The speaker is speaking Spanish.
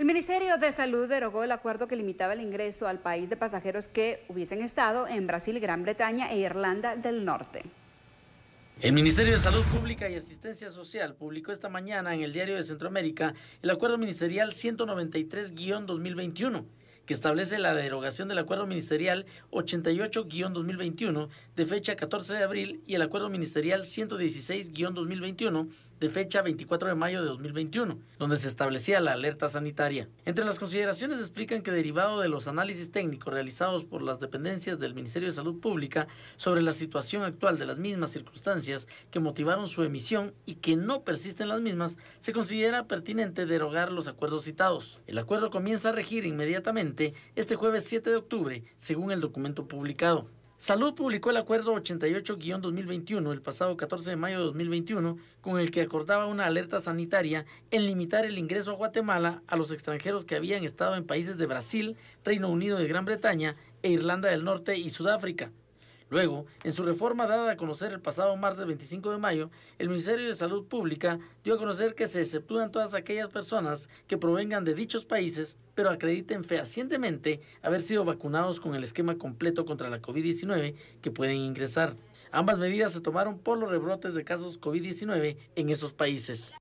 El Ministerio de Salud derogó el acuerdo que limitaba el ingreso al país de pasajeros que hubiesen estado en Brasil, Gran Bretaña e Irlanda del Norte. El Ministerio de Salud Pública y Asistencia Social publicó esta mañana en el Diario de Centroamérica el Acuerdo Ministerial 193-2021 que establece la derogación del Acuerdo Ministerial 88-2021 de fecha 14 de abril y el Acuerdo Ministerial 116-2021 de fecha 24 de mayo de 2021, donde se establecía la alerta sanitaria. Entre las consideraciones explican que derivado de los análisis técnicos realizados por las dependencias del Ministerio de Salud Pública sobre la situación actual de las mismas circunstancias que motivaron su emisión y que no persisten las mismas, se considera pertinente derogar los acuerdos citados. El acuerdo comienza a regir inmediatamente este jueves 7 de octubre, según el documento publicado. Salud publicó el acuerdo 88-2021 el pasado 14 de mayo de 2021 con el que acordaba una alerta sanitaria en limitar el ingreso a Guatemala a los extranjeros que habían estado en países de Brasil, Reino Unido de Gran Bretaña e Irlanda del Norte y Sudáfrica. Luego, en su reforma dada a conocer el pasado martes 25 de mayo, el Ministerio de Salud Pública dio a conocer que se exceptúan todas aquellas personas que provengan de dichos países, pero acrediten fehacientemente haber sido vacunados con el esquema completo contra la COVID-19 que pueden ingresar. Ambas medidas se tomaron por los rebrotes de casos COVID-19 en esos países.